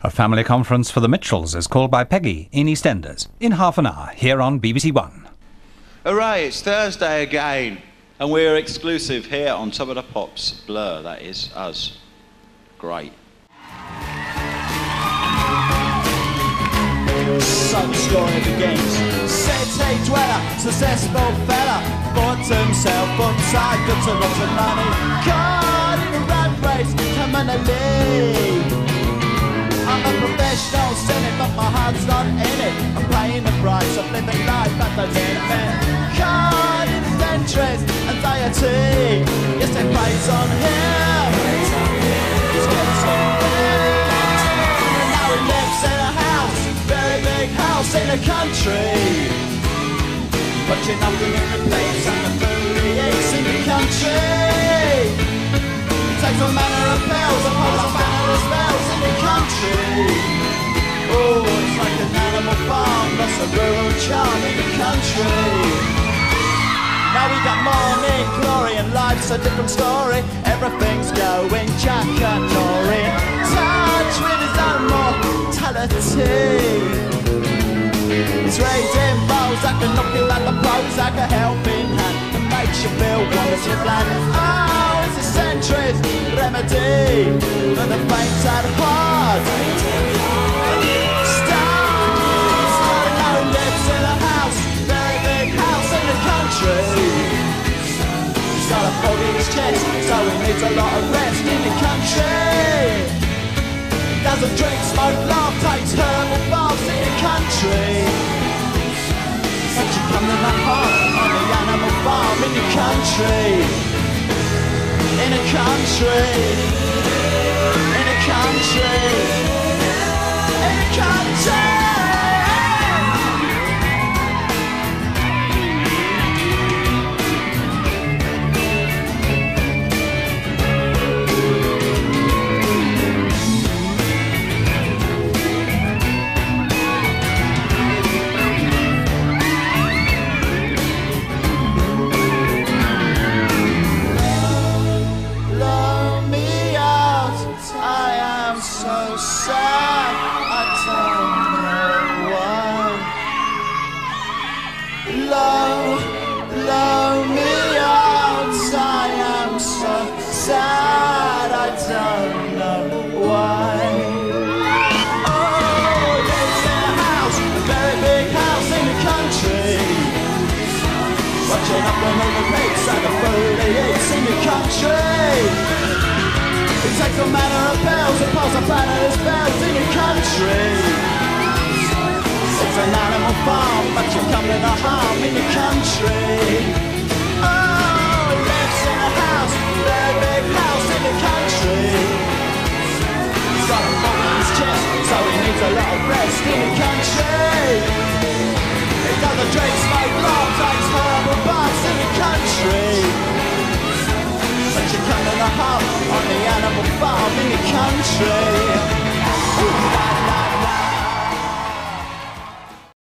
A family conference for the Mitchells is called by Peggy in EastEnders in half an hour here on BBC One. Hooray, it's Thursday again. And we're exclusive here on Top of the Pops. Blur, that is us. Great. Sun story begins. City dweller, successful fella, bought himself upside, got a lot of money. Caught in a rat race, terminally. I'm a professional cynic, but my heart's not in it. I'm paying the price of living life at the limit. Caught in his anxiety. Yes, it preys on him. He's getting And now he lives in a house, very big house in the country. Watching nothing in the place and the food charm in the country. Now we got morning glory and life's a different story. Everything's going Jack and Nori. Touch with his own mortality. He's raising Balzac can knock him out the pros like a helping hand that makes you feel wonderful bland. Oh, it's a century's remedy for the faint needs a lot of rest in the country. Doesn't drink, smoke, laugh, takes herbal baths in the country. But you come to the heart on the animal farm in the country. In a country. In a country. In the country. It takes a matter of bells and pulls up out of his bells in the country. It's an animal farm, but you come to the harm in the country. Oh, lives in a house, big house in the country. He's got a in his chest, so he needs a lot of rest in the country. He doesn't drink, smoke, farm in the country.